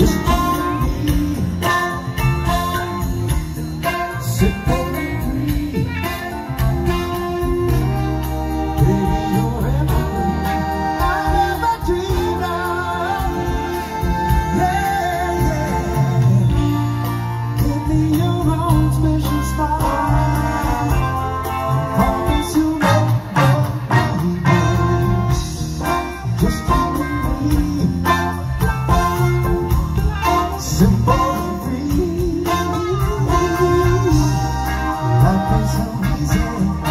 Sit Simple free Life is so easy